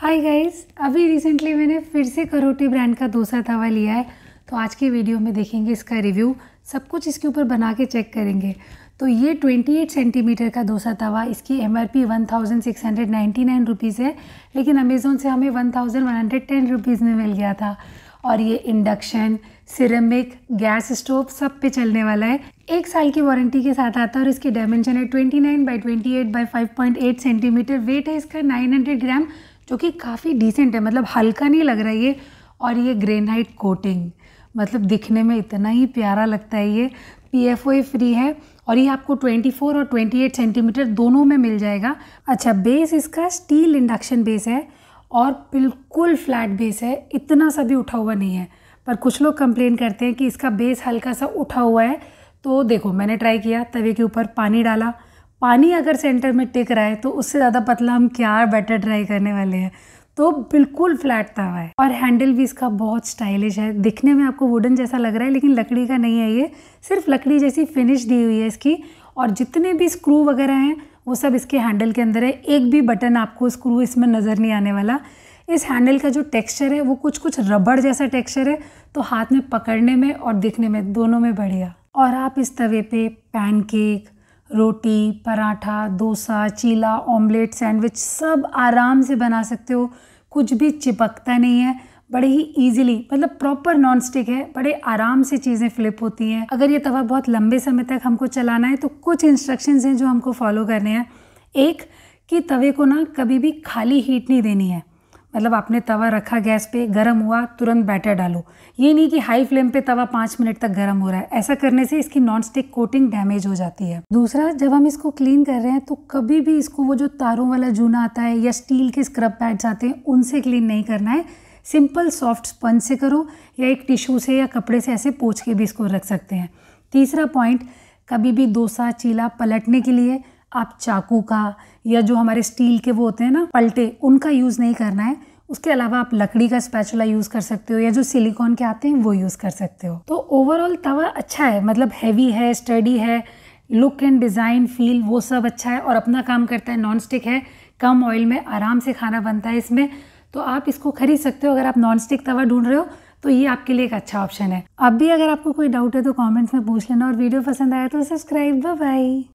Hi guys अभी recently मैंने फिर से करोटी ब्रांड का डोसा तवा लिया है। तो आज के वीडियो में देखेंगे इसका रिव्यू सब कुछ इसके ऊपर बना के चेक करेंगे। तो ये 28 सेंटीमीटर का डोसा तवा, इसकी एम आर पी वन है। लेकिन अमेज़ोन से हमें वन थाउज़ेंड में मिल गया था। और ये इंडक्शन सिरेमिक गैस स्टोव सब पे चलने वाला है। एक साल की वारंटी के साथ आता है और इसकी डायमेंशन है 29 nine by twenty eight by five centimetre weight है इसका 900 ग्राम जो कि काफ़ी डिसेंट है मतलब हल्का नहीं लग रहा है ये। और ये ग्रेनाइट कोटिंग मतलब दिखने में इतना ही प्यारा लगता है ये। पी एफ़ ओ फ्री है और ये आपको 24 और 28 सेंटीमीटर दोनों में मिल जाएगा। अच्छा बेस इसका स्टील इंडक्शन बेस है और बिल्कुल फ्लैट बेस है। इतना सा भी उठा हुआ नहीं है। पर कुछ लोग कंप्लेन करते हैं कि इसका बेस हल्का सा उठा हुआ है। तो देखो, मैंने ट्राई किया, तवे के ऊपर पानी डाला। पानी अगर सेंटर में टिक रहा है तो उससे ज़्यादा पतला हम क्या बैटर ट्राई करने वाले हैं? तो बिल्कुल फ्लैट तवा है। और हैंडल भी इसका बहुत स्टाइलिश है। दिखने में आपको वुडन जैसा लग रहा है, लेकिन लकड़ी का नहीं है ये। सिर्फ़ लकड़ी जैसी फिनिश दी हुई है इसकी। और जितने भी स्क्रू वगैरह हैं, वो सब इसके हैंडल के अंदर है। एक भी बटन आपको स्क्रू इसमें नज़र नहीं आने वाला। इस हैंडल का जो टेक्सचर है, वो कुछ कुछ रबड़ जैसा टेक्सचर है तो हाथ में पकड़ने में और दिखने में दोनों में बढ़िया। और आप इस तवे पे पैनकेक रोटी, पराठा, डोसा, चीला, ऑमलेट, सैंडविच सब आराम से बना सकते हो। कुछ भी चिपकता नहीं है। बड़े ही इजीली मतलब प्रॉपर नॉन स्टिक है। बड़े आराम से चीज़ें फ्लिप होती हैं। अगर ये तवा बहुत लंबे समय तक हमको चलाना है तो कुछ इंस्ट्रक्शंस हैं जो हमको फॉलो करने हैं। एक, कि तवे को ना कभी भी खाली हीट नहीं देनी है। मतलब आपने तवा रखा गैस पे, गर्म हुआ, तुरंत बैटर डालो। ये नहीं कि हाई फ्लेम पे तवा पाँच मिनट तक गर्म हो रहा है। ऐसा करने से इसकी नॉन स्टिक कोटिंग डैमेज हो जाती है। दूसरा, जब हम इसको क्लीन कर रहे हैं तो कभी भी इसको वो जो तारों वाला जूना आता है या स्टील के स्क्रब पैड्स आते हैं, उनसे क्लीन नहीं करना है। सिंपल सॉफ्ट स्पंज से करो या एक टिश्यू से या कपड़े से ऐसे पोछ के भी इसको रख सकते हैं। तीसरा पॉइंट कभी भी डोसा, चीला पलटने के लिए आप चाकू का या जो हमारे स्टील के वो होते हैं ना, पलटे, उनका यूज़ नहीं करना है। उसके अलावा आप लकड़ी का स्पैचुला यूज़ कर सकते हो या जो सिलिकॉन के आते हैं, वो यूज़ कर सकते हो। तो ओवरऑल तवा अच्छा है मतलब हैवी है स्टडी है लुक एंड डिज़ाइन फील वो सब अच्छा है और अपना काम करता है नॉन स्टिक है। कम ऑयल में आराम से खाना बनता है इसमें। तो आप इसको खरीद सकते हो, अगर आप नॉन स्टिक तवा ढूंढ रहे हो तो ये आपके लिए एक अच्छा ऑप्शन है। अब भी अगर आपको कोई डाउट है तो कमेंट्स में पूछ लेना और वीडियो पसंद आया तो सब्सक्राइब बाय